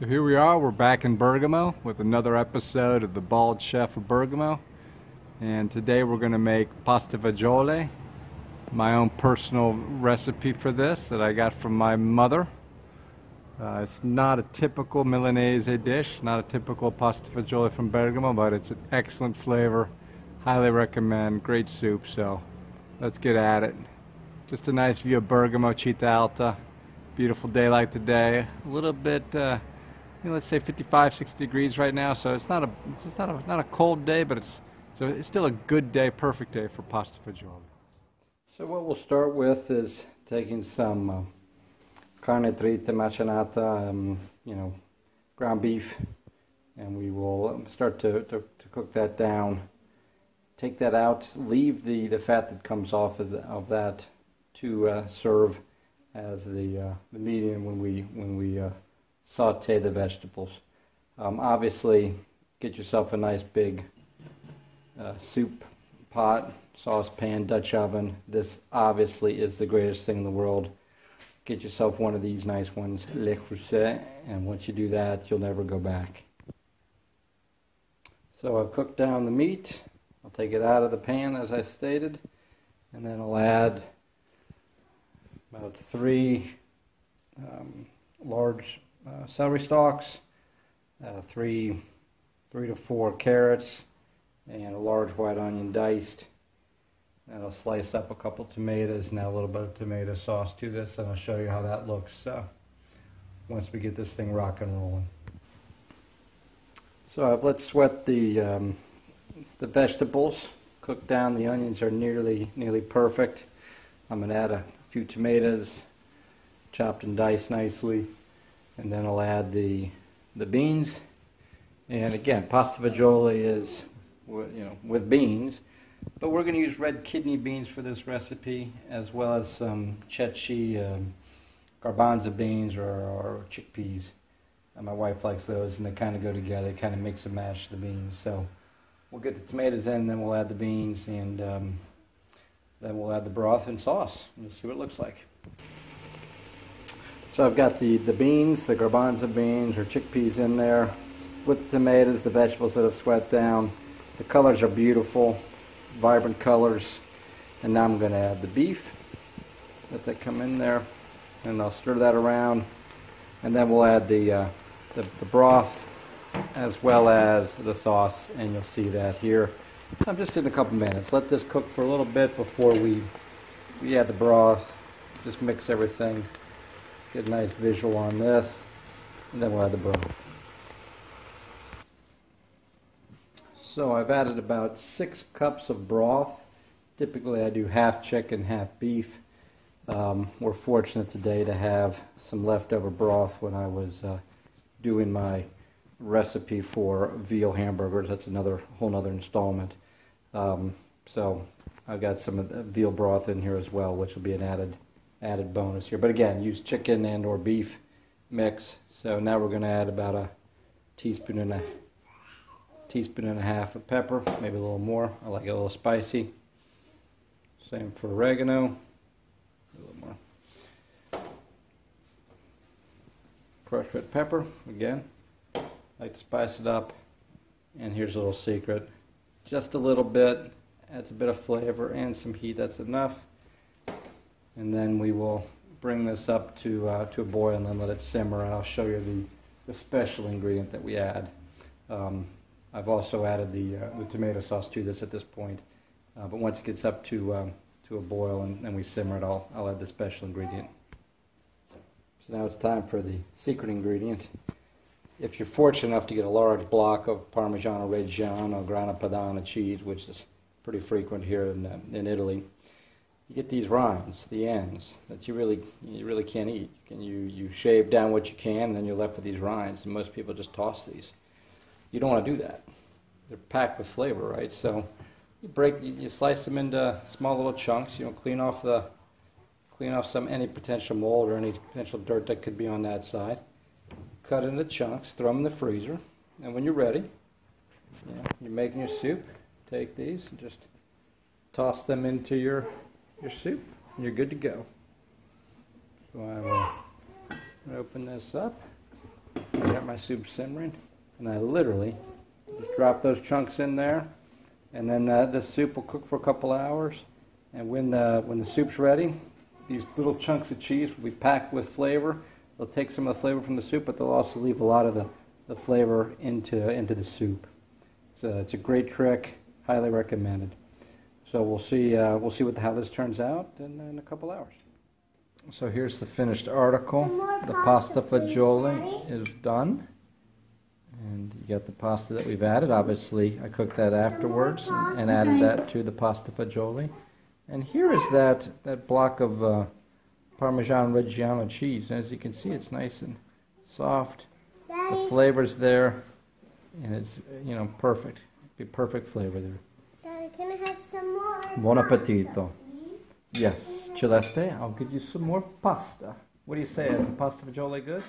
So here we are, we're back in Bergamo with another episode of The Bald Chef of Bergamo. And today we're going to make pasta fagioli, my own personal recipe for this that I got from my mother. Uh, it's not a typical Milanese dish, not a typical pasta fagioli from Bergamo, but it's an excellent flavor. Highly recommend, great soup, so let's get at it. Just a nice view of Bergamo, Città Alta. Beautiful day like today. A little bit, uh, you know, let's say 55, 60 degrees right now, so it's not a, it's not a, not a cold day, but it's, so it's still a good day, perfect day for pasta fagioli. So what we'll start with is taking some uh, carne trita macinata, um, you know, ground beef, and we will start to, to, to, cook that down. Take that out, leave the, the fat that comes off of, the, of that to uh, serve as the, uh, the medium when we, when we uh, saute the vegetables. Um, obviously, get yourself a nice big uh, soup pot, saucepan, Dutch oven. This obviously is the greatest thing in the world. Get yourself one of these nice ones, Le Creuset, and once you do that, you'll never go back. So I've cooked down the meat. I'll take it out of the pan as I stated, and then I'll add about three um, large uh, celery stalks, uh, three, three to four carrots, and a large white onion diced. And I'll slice up a couple tomatoes and add a little bit of tomato sauce to this, and I'll show you how that looks uh, once we get this thing rock and rolling. So I've let sweat the um, the vegetables, cook down. The onions are nearly nearly perfect. I'm going to add a few tomatoes, chopped and diced nicely, and then I'll add the the beans. And again, pasta fagioli is you know with beans, but we're going to use red kidney beans for this recipe, as well as some ceci, um, garbanzo beans, or, or chickpeas. And my wife likes those, and they kind of go together, kind of mix and match the beans. So we'll get the tomatoes in, then we'll add the beans, and um, then we'll add the broth and sauce. You'll see what it looks like. So I've got the, the beans, the garbanzo beans or chickpeas in there, with the tomatoes, the vegetables that have sweat down. The colors are beautiful, vibrant colors. And now I'm going to add the beef. Let that come in there. And I'll stir that around. And then we'll add the, uh, the, the broth as well as the sauce. And you'll see that here. I'm just in a couple minutes. Let this cook for a little bit before we, we add the broth. Just mix everything. Get a nice visual on this. And then we'll add the broth. So I've added about six cups of broth. Typically I do half chicken, half beef. Um, we're fortunate today to have some leftover broth when I was uh, doing my recipe for veal hamburgers. That's another whole other installment. Um, so I've got some of the veal broth in here as well, which will be an added added bonus here. But again, use chicken and or beef mix. So now we're going to add about a teaspoon and a teaspoon and a half of pepper, maybe a little more. I like it a little spicy. Same for oregano. A little more. Crushed red pepper, again. I like to spice it up. And here's a little secret. Just a little bit. Adds a bit of flavor and some heat. That's enough. And then we will bring this up to, uh, to a boil and then let it simmer. And I'll show you the, the special ingredient that we add. Um, I've also added the, uh, the tomato sauce to this at this point. Uh, but once it gets up to, um, to a boil and, and we simmer it, I'll, I'll add the special ingredient. So now it's time for the secret ingredient. If you're fortunate enough to get a large block of Parmigiano Reggiano Grana Padano cheese, which is pretty frequent here in, uh, in Italy, you get these rinds, the ends, that you really you really can't eat. You, can, you, you shave down what you can, and then you're left with these rinds, and most people just toss these. You don't want to do that. They're packed with flavor, right? So you break, you, you slice them into small little chunks. You know, clean off the, clean off some any potential mold or any potential dirt that could be on that side. Cut into chunks, throw them in the freezer, and when you're ready, you know, you're making your soup. Take these and just toss them into your your soup, and you're good to go. So I will open this up. I got my soup simmering, and I literally just drop those chunks in there, and then uh, the soup will cook for a couple hours. And when the, when the soup's ready, these little chunks of cheese will be packed with flavor. They'll take some of the flavor from the soup, but they'll also leave a lot of the, the flavor into, into the soup. A, it's a great trick, highly recommended. So we'll see, uh, we'll see what, how this turns out in, in a couple hours. So here's the finished article. The pasta fagioli is done. And you got the pasta that we've added. Obviously, I cooked that afterwards and, and added that to the pasta fagioli. And here is that, that block of uh, Parmesan Reggiano cheese. As you can see, it's nice and soft. The flavor's there, and it's, you know, perfect. Be perfect flavor there. Can I have some more? Buon appetito. Yes, Celeste, I'll give you some more pasta. What do you say? Is the pasta fagioli good?